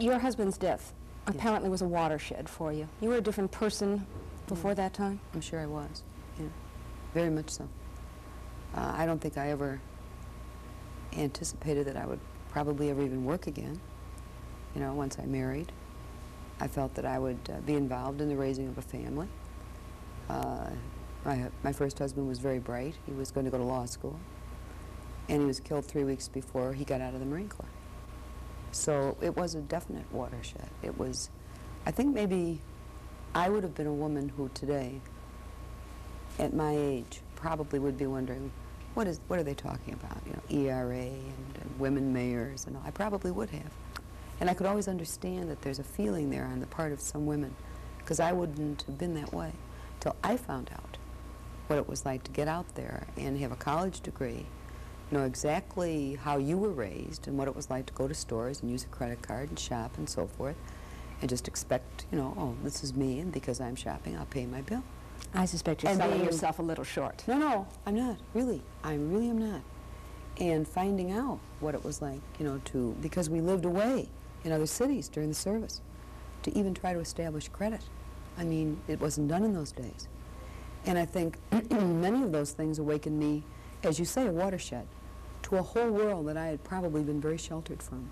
Your husband's death apparently was a watershed for you. You were a different person before that time? I'm sure I was, yeah, very much so. Uh, I don't think I ever anticipated that I would probably ever even work again, you know, once I married. I felt that I would uh, be involved in the raising of a family. Uh, my, my first husband was very bright. He was going to go to law school. And he was killed three weeks before he got out of the Marine Corps. So it was a definite watershed. It was, I think maybe I would have been a woman who today, at my age, probably would be wondering, what is what are they talking about? You know, ERA and, and women mayors and all. I probably would have. And I could always understand that there's a feeling there on the part of some women, because I wouldn't have been that way till I found out what it was like to get out there and have a college degree, know exactly how you were raised and what it was like to go to stores and use a credit card and shop and so forth, and just expect, you know, oh, this is me, and because I'm shopping, I'll pay my bill. I suspect you're And selling yourself a little short. No, no, I'm not, really. I really am not. And finding out what it was like, you know, to, because we lived away in other cities during the service, to even try to establish credit. I mean, it wasn't done in those days. And I think many of those things awakened me, as you say, a watershed, to a whole world that I had probably been very sheltered from.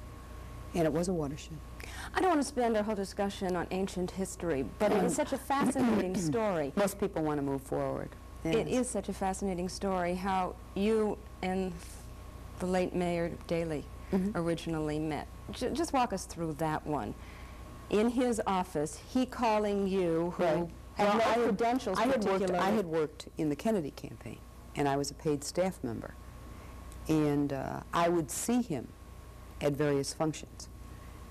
And it was a watershed. I don't want to spend our whole discussion on ancient history, but it is such a fascinating story. Most people want to move forward. It Yes. is such a fascinating story how you and the late Mayor Daley Mhm. originally met. J- just walk us through that one. In his office, he calling you, who Right. had Well, no I had- credentials I had worked. I had worked in the Kennedy campaign, and I was a paid staff member. And uh, I would see him at various functions.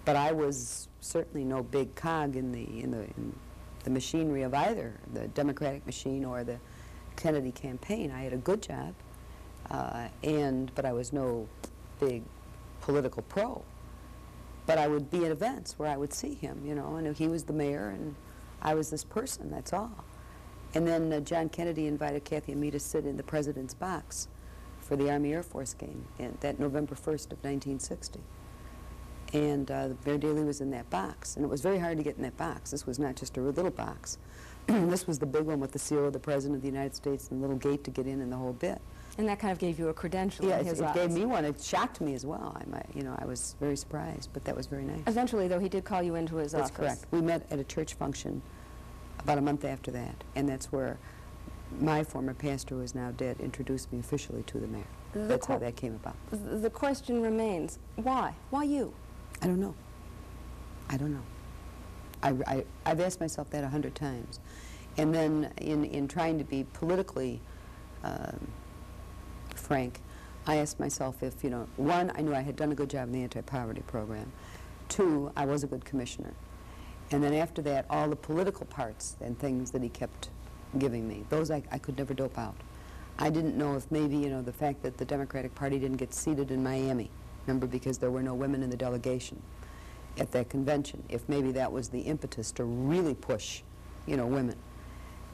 But I was certainly no big cog in the, in the, in the machinery of either the Democratic machine or the Kennedy campaign. I had a good job, uh, and, but I was no big political pro. But I would be at events where I would see him, you know, and he was the mayor, and I was this person, that's all. And then uh, John Kennedy invited Kathy and me to sit in the president's box for the Army Air Force game in, that November 1st of 1960. And uh, Mayor Daley was in that box, and it was very hard to get in that box. This was not just a little box. this was the big one with the seal of the President of the United States and the little gate to get in and the whole bit. and that kind of gave you a credential Yeah, in it, his it eyes. gave me one. It shocked me as well. I, might, you know, I was very surprised, but that was very nice. Eventually, though, he did call you into his That's office. That's correct. We met at a church function about a month after that, and that's where my former pastor, who is now dead, introduced me officially to the mayor. The That's how that came about. The question remains, why? Why you? I don't know. I don't know. I, I, I've asked myself that a hundred times. And then in, in trying to be politically um, frank, I asked myself if, you know, one, I knew I had done a good job in the anti-poverty program. Two, I was a good commissioner. And then after that, all the political parts and things that he kept giving me, those I, I could never dope out. I didn't know if maybe, you know, the fact that the Democratic Party didn't get seated in Miami, remember, because there were no women in the delegation at that convention, if maybe that was the impetus to really push, you know, women.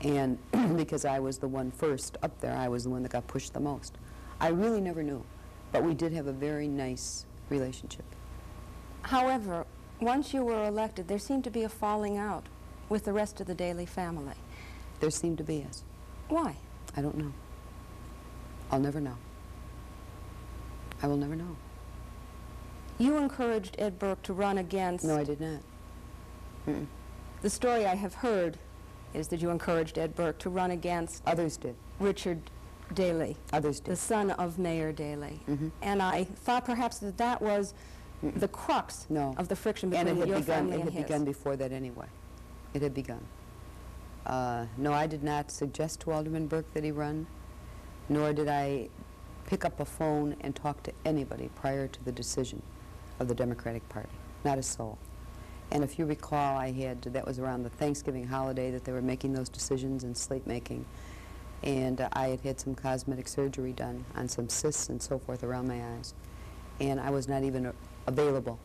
And because I was the one first up there, I was the one that got pushed the most. I really never knew, but we did have a very nice relationship. However, once you were elected, there seemed to be a falling out with the rest of the Daley family. There seemed to be, yes. Why? I don't know. I'll never know. I will never know. You encouraged Ed Burke to run against. No, I did not. Mm-mm. The story I have heard is that you encouraged Ed Burke to run against Others did. Richard Daley, Others did. the son of Mayor Daley. Mhm. And I thought perhaps that that was the crux No. of the friction And between it had your begun. family It had his. begun before that anyway. It had begun. Uh, no, I did not suggest to Alderman Burke that he run, nor did I pick up a phone and talk to anybody prior to the decision of the Democratic Party. Not a soul. And if you recall, I had that was around the Thanksgiving holiday that they were making those decisions and slate making, and uh, I had had some cosmetic surgery done on some cysts and so forth around my eyes, and I was not even available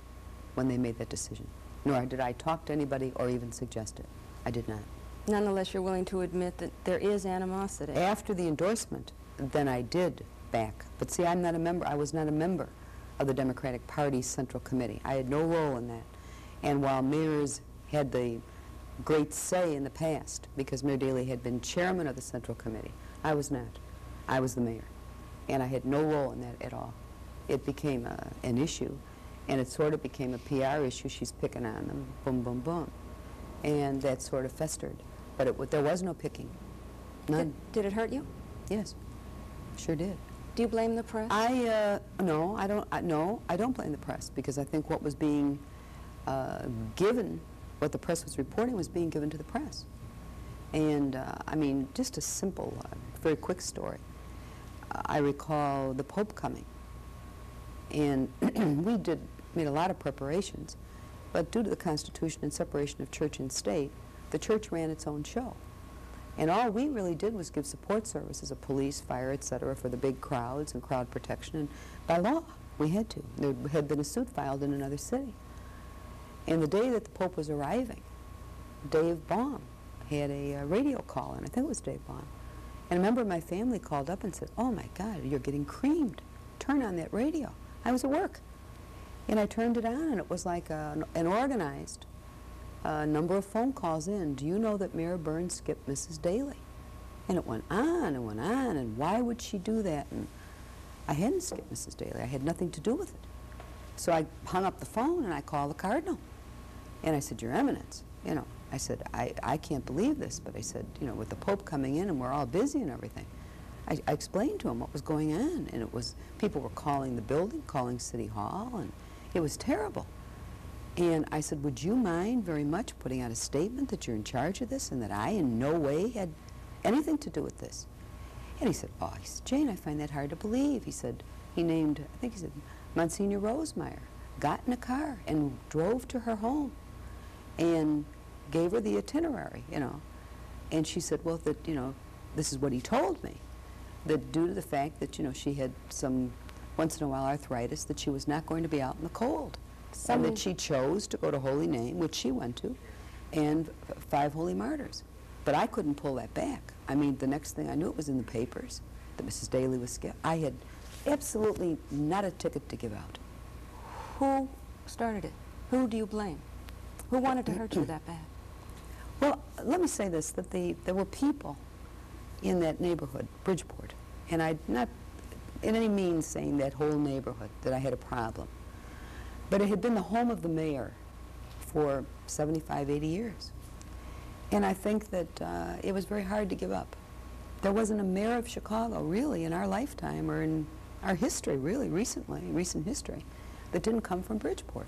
when they made that decision. Nor did I talk to anybody or even suggest it. I did not. Nonetheless, you're willing to admit that there is animosity. After the endorsement, then I did back. But see, I'm not a member. I was not a member of the Democratic Party's Central Committee. I had no role in that. And while mayors had the great say in the past, because Mayor Daley had been chairman of the Central Committee, I was not. I was the mayor. And I had no role in that at all. It became a, an issue, and it sort of became a PR issue. She's picking on them, boom, boom, boom. And that sort of festered. But it, there was no picking. None. Did, did it hurt you? Yes, sure did. Do you blame the press? I, uh, no, I don't, I, no, I don't blame the press because I think what was being uh, given, what the press was reporting was being given to the press. And, uh, I mean, just a simple, uh, very quick story. Uh, I recall the Pope coming, and we did, made a lot of preparations, but due to the Constitution and separation of church and state, the church ran its own show. And all we really did was give support services of police, fire, et cetera, for the big crowds and crowd protection. And by law, we had to. There had been a suit filed in another city. And the day that the Pope was arriving, Dave Baum had a uh, radio call, and I think it was Dave Baum. And a member of my family called up and said, oh my God, you're getting creamed. Turn on that radio. I was at work. And I turned it on, and it was like a, an organized a number of phone calls in. Do you know that Mayor Byrne skipped Mrs. Daley? And it went on and went on, and why would she do that? And I hadn't skipped Mrs. Daley. I had nothing to do with it. So I hung up the phone and I called the cardinal. And I said, Your Eminence, you know, I said, I, I can't believe this, but I said, you know, with the Pope coming in and we're all busy and everything. I, I explained to him what was going on, and it was, people were calling the building, calling City Hall, and it was terrible. And I said, would you mind very much putting out a statement that you're in charge of this and that I in no way had anything to do with this? And he said, oh, he said, Jane, I find that hard to believe. He said, he named, I think he said, Monsignor Rosemeyer, got in a car and drove to her home and gave her the itinerary, you know. And she said, well, that, you know, this is what he told me, that due to the fact that, you know, she had some once in a while arthritis, that she was not going to be out in the cold. And Some- that she chose to go to Holy Name, which she went to, and Five Holy Martyrs. But I couldn't pull that back. I mean, the next thing I knew, it was in the papers that Mrs. Daley was skipped. I had absolutely not a ticket to give out. Who started it? Who do you blame? Who wanted to hurt you that bad? Well, let me say this, that the, there were people in that neighborhood, Bridgeport, and I'm not in any means saying that whole neighborhood, that I had a problem. But it had been the home of the mayor for 75, 80 years. And I think that uh, it was very hard to give up. There wasn't a mayor of Chicago, really, in our lifetime or in our history, really, recently, recent history, that didn't come from Bridgeport.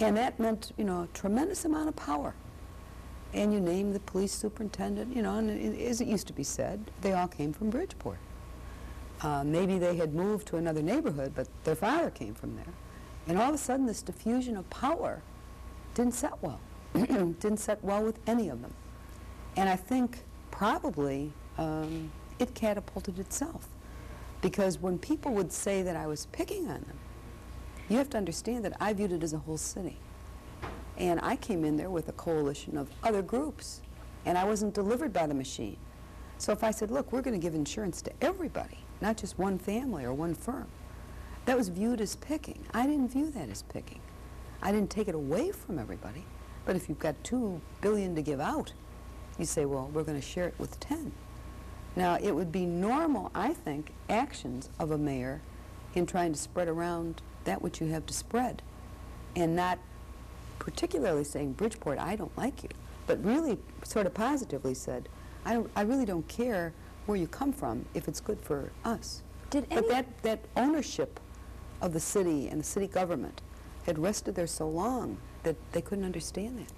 And that meant, you know, a tremendous amount of power. And you name the police superintendent, you know, and it- as it used to be said, they all came from Bridgeport. Uh, maybe they had moved to another neighborhood, but their father came from there. And all of a sudden, this diffusion of power didn't set well. didn't set well with any of them. And I think probably um, it catapulted itself. Because when people would say that I was picking on them, you have to understand that I viewed it as a whole city. And I came in there with a coalition of other groups, and I wasn't delivered by the machine. So if I said, look, we're going to give insurance to everybody, not just one family or one firm, that was viewed as picking. I didn't view that as picking. I didn't take it away from everybody. But if you've got two billion to give out, you say, well, we're going to share it with 10. Now, it would be normal, I think, actions of a mayor in trying to spread around that which you have to spread and not particularly saying, Bridgeport, I don't like you, but really sort of positively said, I, don't, I really don't care where you come from if it's good for us. Did But that, that ownership of the city and the city government had rested there so long that they couldn't understand that.